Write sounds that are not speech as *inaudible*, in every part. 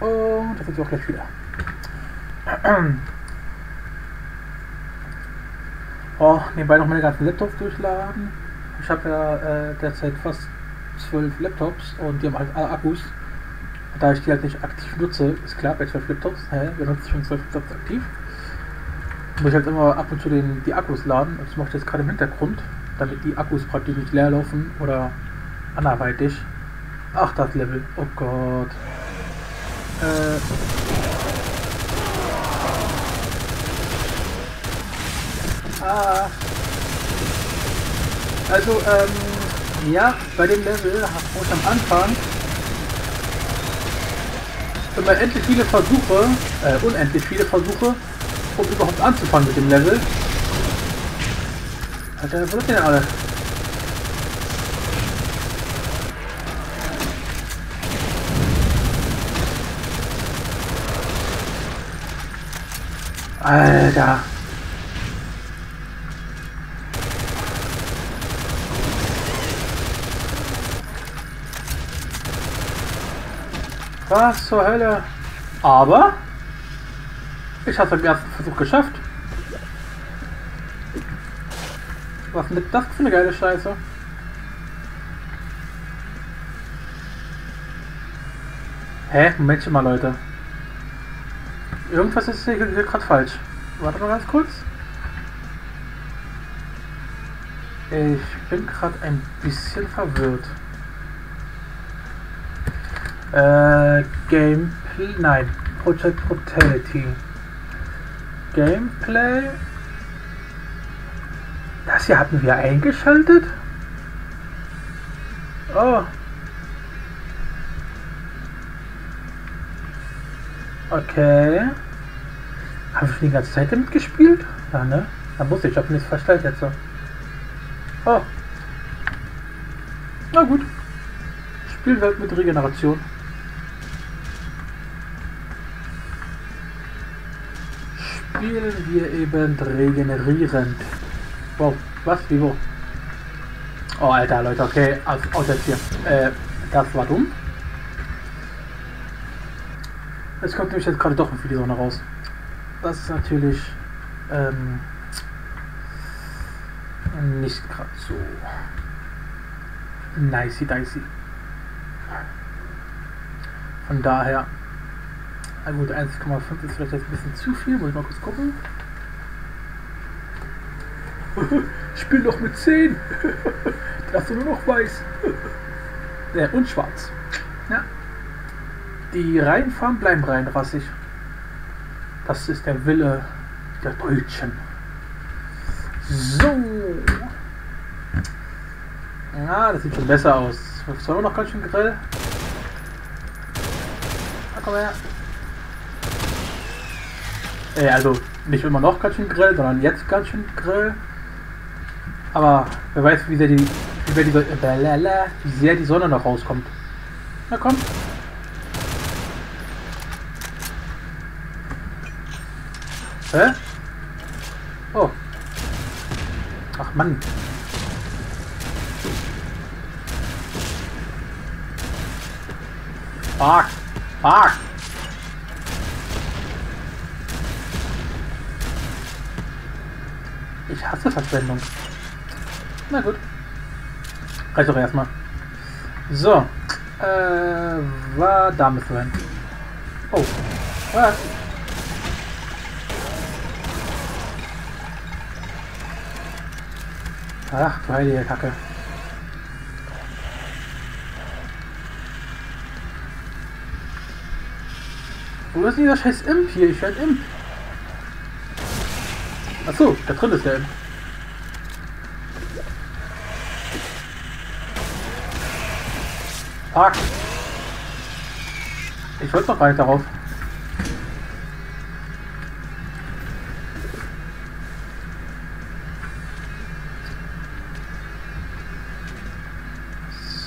Und da sind wir auch gleich wieder. *clears throat* Oh, nebenbei noch meine ganzen Laptops durchladen. Ich habe ja äh, derzeit fast zwölf Laptops und die haben halt alle Akkus. Da ich die halt nicht aktiv nutze, ist klar, bei zwölf Laptops, hä, wir nutzen schon zwölf Laptops aktiv. Muss ich halt immer ab und zu den, die Akkus laden. Das mache ich jetzt gerade im Hintergrund, damit die Akkus praktisch nicht leer laufen oder anderweitig. Ach, das Level. Oh Gott. Äh, Ah. Also, ähm, ja, bei dem Level wo ich am Anfang immer endlich viele Versuche, äh, unendlich viele Versuche, um überhaupt anzufangen mit dem Level. Alter, wo sind denn alle? Alter. Was zur Hölle? Aber ich habe es beim ersten Versuch geschafft. Was mit das für eine geile Scheiße? Hä? Moment mal, Leute. Irgendwas ist hier, hier gerade falsch. Warte mal ganz kurz. Ich bin gerade ein bisschen verwirrt. Äh, Gameplay, nein, Project Brutality. Gameplay. Das hier hatten wir eingeschaltet? Oh. Okay. Habe ich die ganze Zeit damit gespielt? Ja, ne? Da muss ich, ich habe nichts verstellt jetzt so. Oh. Na gut. Halt mit Regeneration. Spielen wir eben regenerierend. Wow, was? Wie wo? Oh, Alter, Leute, okay. Also, aus jetzt hier. Äh, das war dumm. Es kommt nämlich jetzt gerade doch für die Sonne raus. Das ist natürlich ähm, nicht gerade so nicey dicey. Von daher, na gut, 1,5 ist vielleicht jetzt ein bisschen zu viel, muss ich mal kurz gucken. *laughs* Ich bin doch mit 10. *laughs* Darfst du nur noch weiß. Ja, und schwarz. Ja. Die Reihenfarben bleiben reinrassig. Das ist der Wille der Deutschen. So. Ja, das sieht schon besser aus. Sollen wir noch ganz schön grell? Na, komm her. Äh, also nicht immer noch ganz schön grell, sondern jetzt ganz schön grell. Aber wer weiß, wie sehr die, wie sehr die Sonne noch rauskommt. Na komm. Hä? Oh. Ach Mann. Fuck. Fuck. Ich hasse Verschwendung. Na gut. Reicht doch erstmal. So. Äh, war da müssen. Oh. Was? Ach, du heilige Kacke. Wo ist dieser scheiß Imp hier? Ich werde Imp. Achso, da drin ist der Imp. Fuck. Ich wollte noch weiter darauf.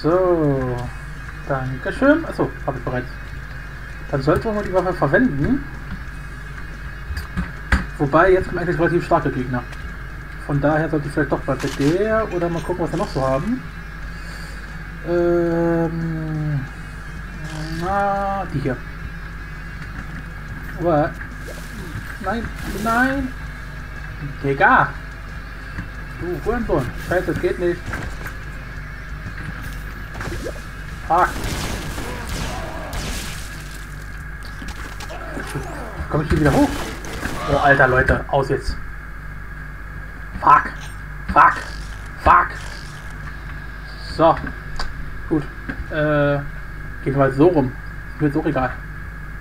So. Dankeschön. Achso, habe ich bereits. Dann sollte man die Waffe verwenden. Wobei, jetzt kommen eigentlich relativ starke Gegner. Von daher sollte ich vielleicht doch bei der oder mal gucken, was wir noch so haben. Ähm, na, die hier. Aber. Nein, nein! Digga! Du Hurensohn! Scheiße, das geht nicht! Fuck! Komm ich hier wieder hoch? Oh, alter Leute, aus jetzt! Fuck! Fuck! Fuck! So. Gut. Äh. Gehen wir mal so rum. Ist mir so egal.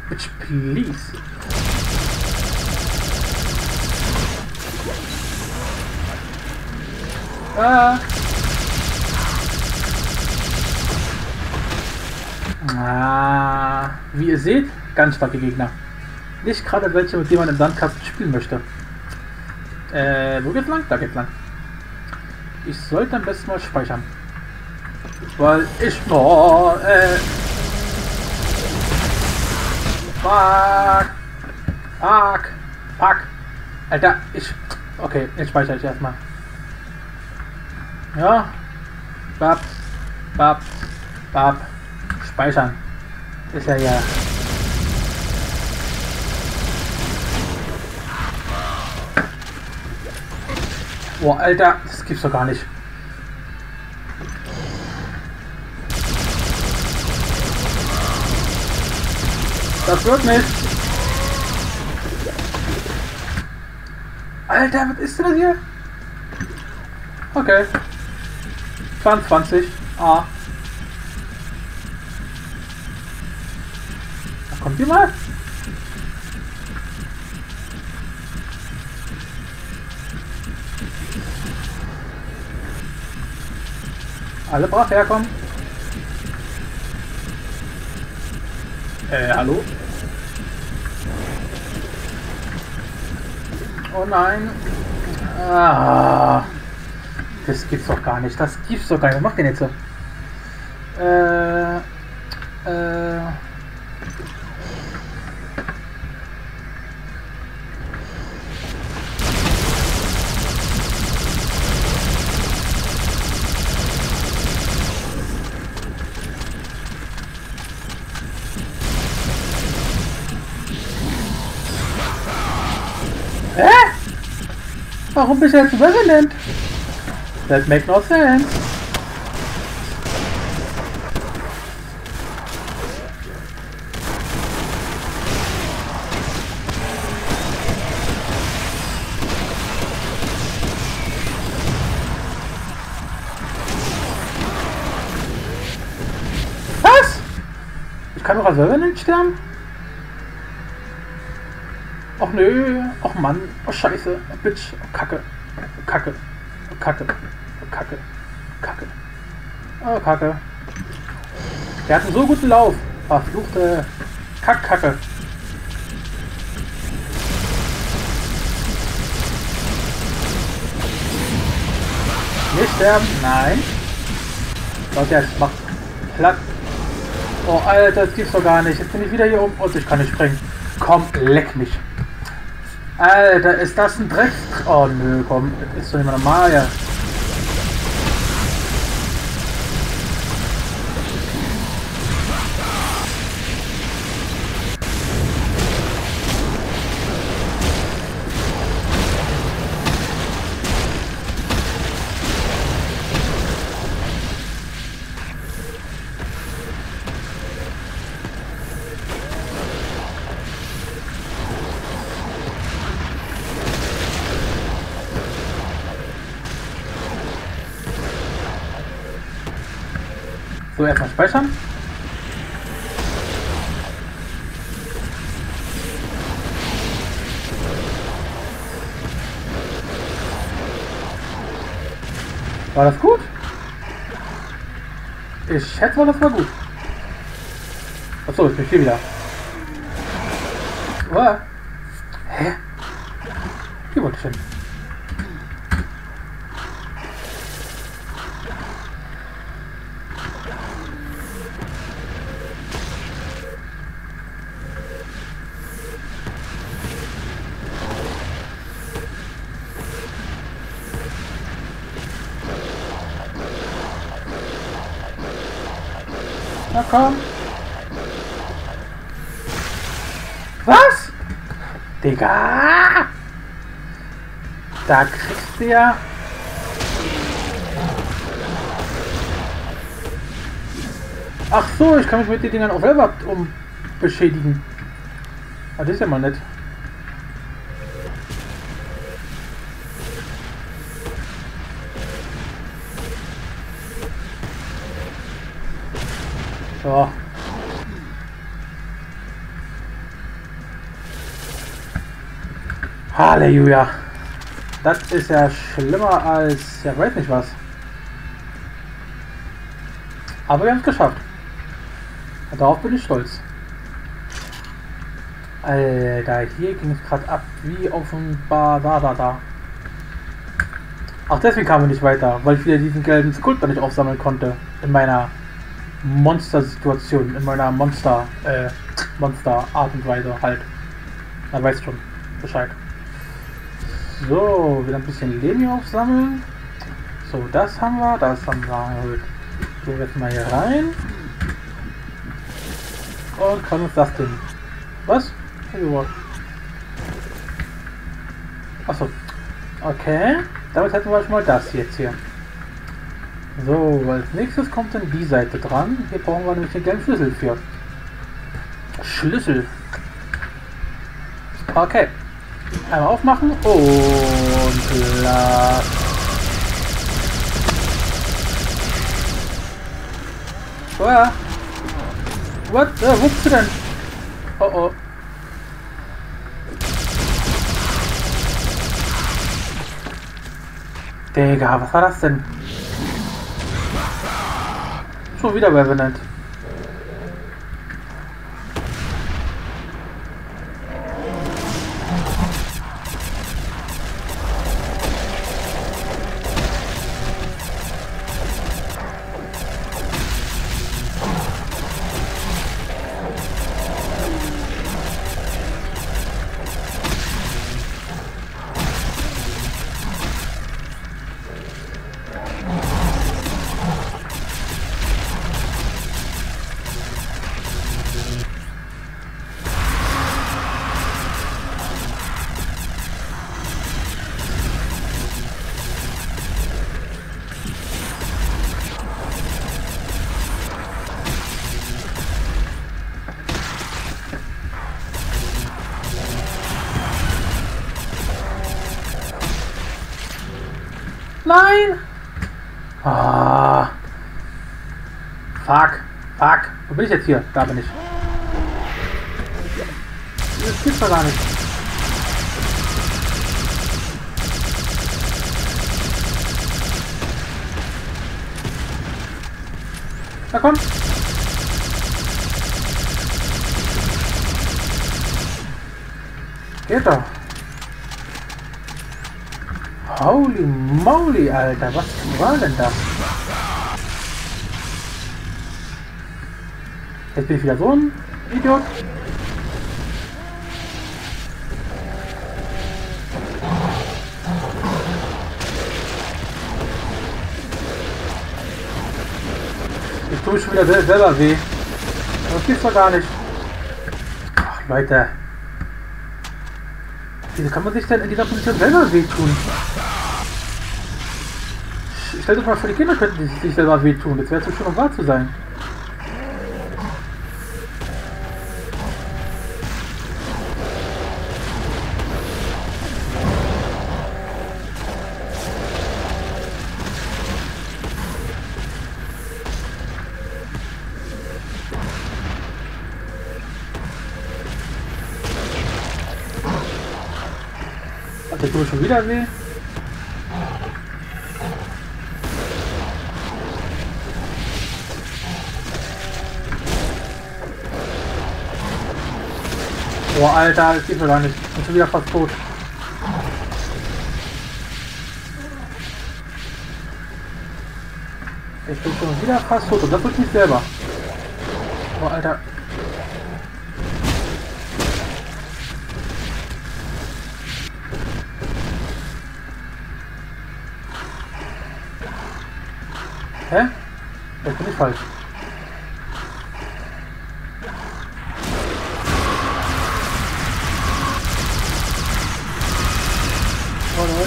Bitch, please. Ah. Ah, wie ihr seht, ganz starke Gegner. Nicht gerade welche, mit denen man im Sandkasten spielen möchte. Äh, wo geht's lang? Da geht's lang. Ich sollte am besten mal speichern. Weil ich... Oh, äh... Fuck! Fuck! Fuck! Alter, ich... Okay, jetzt speichere ich erstmal. Ja. Bab. Bab. Bab. Speichern. Ist ja ja. Boah, Alter, das gibt's doch gar nicht. Das wird nicht. Alter, was ist denn das hier? Okay. 22. Ah. Da kommt jemand. Alle brav herkommen. Äh, hallo? Oh nein. Ah. Das gibt's doch gar nicht. Das gibt's doch gar nicht. Was macht denn jetzt so? Äh. Äh. Warum bist du jetzt Resident? That makes no sense. Was? Kann doch als Revenant sterben? Och nö, och Mann, oh Scheiße, Bitch, oh Kacke, Kacke, Kacke, Kacke, Kacke, oh Kacke. Der hat einen so guten Lauf. Verfluchte Kackkacke. Nicht sterben, nein. Leute, jetzt macht platt. Oh, Alter, das gibt's doch gar nicht. Jetzt bin ich wieder hier oben und ich kann nicht springen. Komm, leck mich. Alter, ist das ein Dreck? Oh nö, komm, ist doch mal normal, ja. Erstmal speichern. War das gut? Ich schätze mal, das war gut. Achso, jetzt bin ich hier wieder. Oh. Hä? Hier wollte ich hin. Komm. Was? Digga! Da kriegst du ja... Ach so, ich kann mich mit den Dingern auch selber um beschädigen. Ah, das ist ja mal nett. So. Halleluja. Das ist ja schlimmer als, ja weiß nicht was. Aber wir haben es geschafft. Darauf bin ich stolz. Alter, hier ging es gerade ab wie offenbar da, da, da. Ach, deswegen kam wir nicht weiter, weil ich wieder diesen gelben Skulptor nicht aufsammeln konnte. In meiner Monster-Situation, in meiner Monster, äh, Monster-Art und Weise halt. Man weiß schon Bescheid. So, wieder ein bisschen Leben hier aufsammeln. So, das haben wir, das haben wir erhöht. Gehen wir jetzt mal hier rein. Und kann uns das denn. Was? Achso. Okay. Damit hätten wir schon mal das jetzt hier. So, als nächstes kommt dann die Seite dran. Hier brauchen wir nämlich den gelben Schlüssel für. Schlüssel. Okay. Einmal aufmachen und las. What? What? Äh, wo bist du denn? Oh oh. Digga, was war das denn? Schon wieder Revenant. Nein! Ah. Fuck. Fuck. Wo bin ich jetzt hier? Da bin ich. Das gibt's doch gar nicht. Na komm. Geht doch. Holy moly, Alter, was war denn das? Jetzt bin ich wieder so ein Idiot. Ich tue schon wieder selber weh. Das gibt's doch gar nicht. Ach, Leute. Wieso kann man sich denn in dieser Position selber wehtun? Stellt euch mal vor, die Kinder könnten sich selber wehtun. Das wäre zu schön, um wahr zu sein. Der tut schon wieder weh. Boah, Alter, das geht mir gar nicht. Ich bin schon wieder fast tot. Ich bin schon wieder fast tot und das tut mich selber. Boah, Alter. Hä? Das bin ich falsch.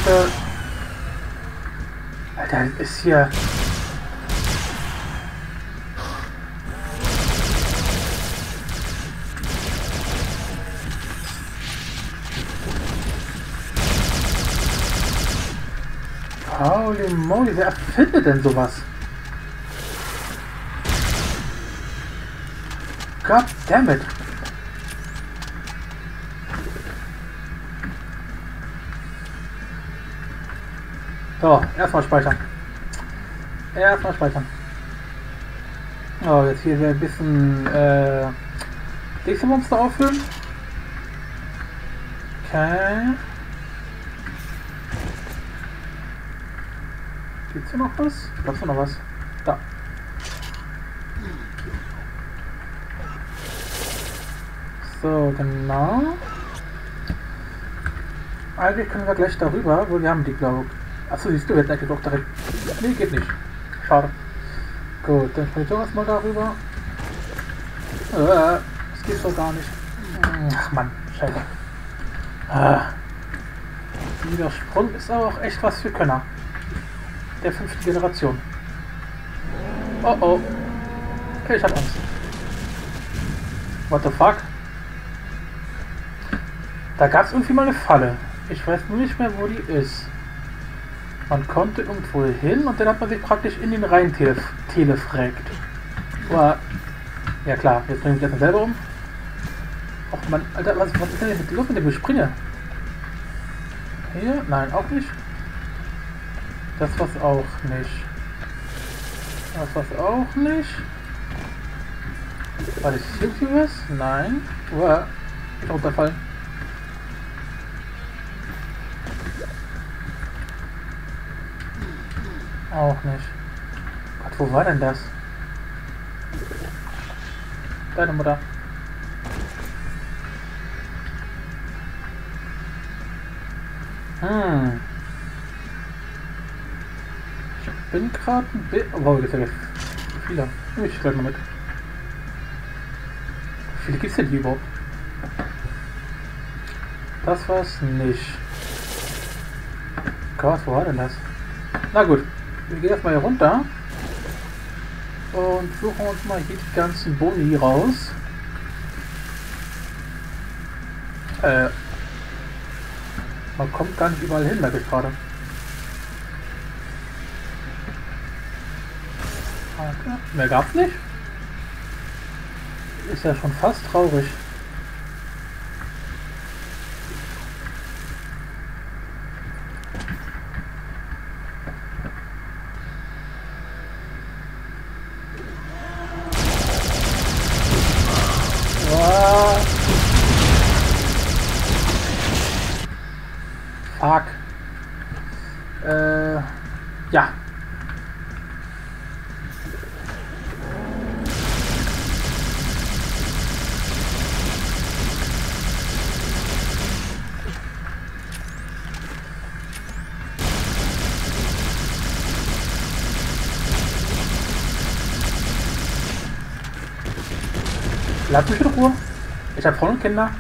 Leute. Alter, ist hier. Holy moly, wer erfindet denn sowas? God damn it. So, erstmal speichern. Erstmal speichern. Oh, jetzt hier ein bisschen äh, nächste Monster auffüllen. Okay. Gibt's hier noch was? Gab's noch was? Da. So, genau. Eigentlich können wir gleich darüber, wo wir haben die, glaube ich. Achso, siehst du, wir hätten eigentlich auch direkt. Nee, geht nicht. Schade. Gut, dann springe ich doch erstmal darüber. Äh, das geht doch gar nicht. Ach man, scheiße. Ah. Dieser Sprung ist aber auch echt was für Könner. Der fünften Generation. Oh oh. Ich hab Angst. What the fuck? Da gab es irgendwie mal eine Falle. Ich weiß nur nicht mehr, wo die ist. Man konnte irgendwo hin und dann hat man sich praktisch in den Rhein telef telefragt. Boah. Ja klar, jetzt bringe ich das selber um. Ach man, Alter, was, was ist denn jetzt los mit dem Gespringe? Hier? Nein, auch nicht. Das was auch nicht. Das was auch nicht. War das hier was? Nein. Uah. Ich runterfallen. Auch nicht. Gott, wo war denn das? Deine Mutter. Hm. Ich bin gerade ein bisschen... Oh, jetzt habe ich viele. Nehme ich gleich mal mit. Wie viele gibt es denn hier überhaupt? Das war's nicht. Gott, wo war denn das? Na gut, wir gehen erstmal hier runter und suchen uns mal hier die ganzen Boni raus. Äh, man kommt gar nicht überall hin, merke ich gerade. Okay. Mehr gab's nicht? Ist ja schon fast traurig. Fuck. Äh, ja. Lass mich in Ruhe. Ich Frauen und Kinder.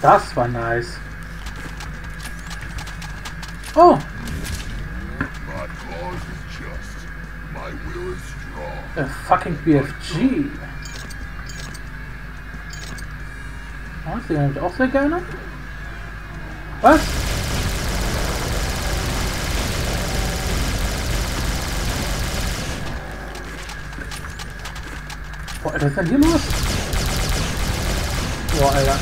Das war nice. Oh! A fucking BFG. Oh, den habe ich auch sehr gerne. Was? Boah, was ist denn hier los? Boah, Alter.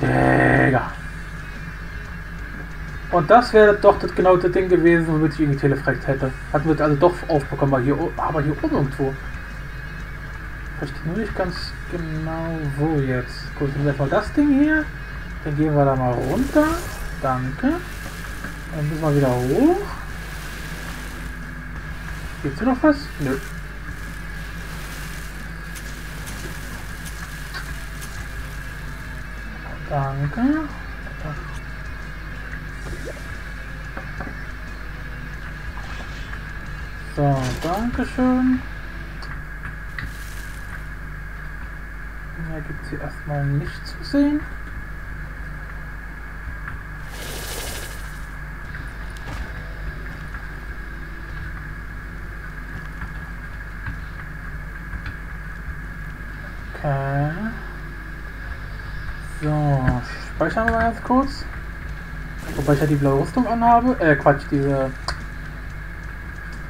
Digga. Und das wäre doch das genau das Ding gewesen, womit ich irgendwie telefragt hätte. Hatten wir also doch aufbekommen, aber hier, aber hier oben irgendwo. Verstehe nur nicht ganz genau wo jetzt. Gut, dann mal das Ding hier. Dann gehen wir da mal runter. Danke. Dann müssen wir wieder hoch. Gibt's hier noch was? Nö. Danke. So, Dankeschön. Hier gibt es hier erstmal nichts zu sehen. Okay. So, speichern wir ganz kurz. Wobei ich ja die blaue Rüstung anhabe. Äh, Quatsch, diese.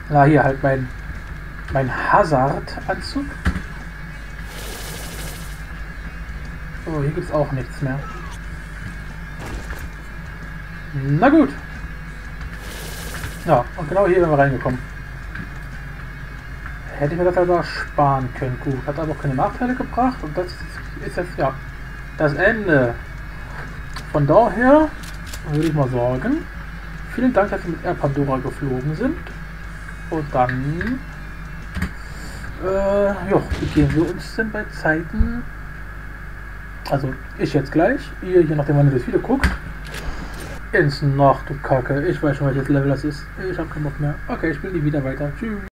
Na, hier halt mein. Mein Hazard-Anzug. So, hier gibt's auch nichts mehr. Na gut. Ja, und genau hier sind wir reingekommen. Hätte ich mir das aber sparen können. Gut, hat aber auch keine Nachteile gebracht. Und das ist jetzt, ja, das Ende. Von daher würde ich mal sagen, vielen Dank, dass Sie mit Air Pandora geflogen sind. Und dann, äh, ja, begehen wir uns denn bei Zeiten, also ich jetzt gleich, ihr je nachdem, wann ihr das Video guckt, ins Nacht, du Kacke. Ich weiß schon, welches Level das ist. Ich habe keinen Bock mehr. Okay, ich spiele nie wieder weiter. Tschüss.